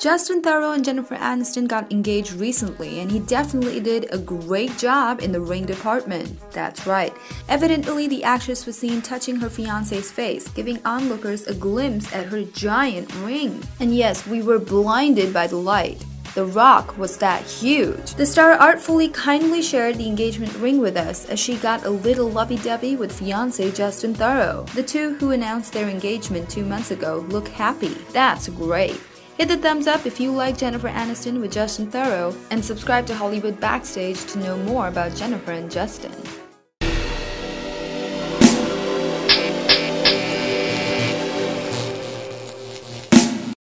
Justin Theroux and Jennifer Aniston got engaged recently, and he definitely did a great job in the ring department. That's right. Evidently, the actress was seen touching her fiance's face, giving onlookers a glimpse at her giant ring. And yes, we were blinded by the light. The rock was that huge. The star artfully kindly shared the engagement ring with us as she got a little lovey-dovey with fiance Justin Theroux. The two who announced their engagement two months ago look happy. That's great. Hit the thumbs up if you like Jennifer Aniston with Justin Theroux, and subscribe to Hollywood Backstage to know more about Jennifer and Justin.